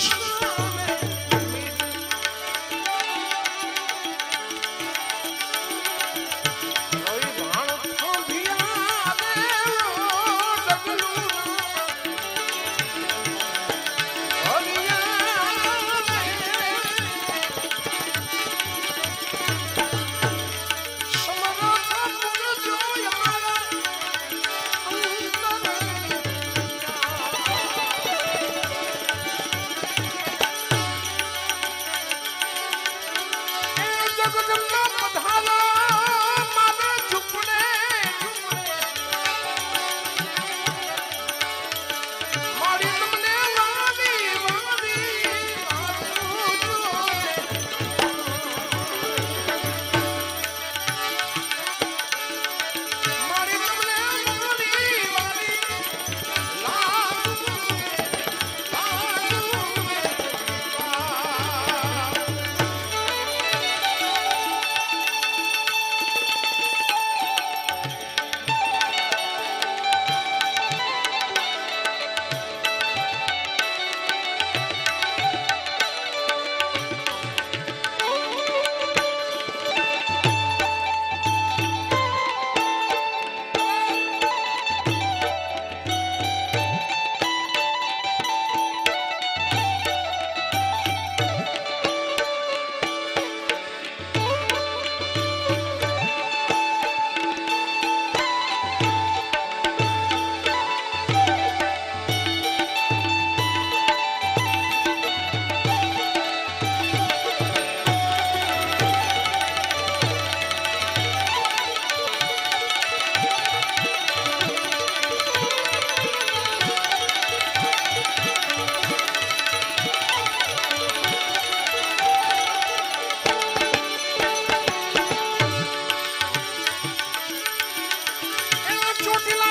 Shut up. ছুটলা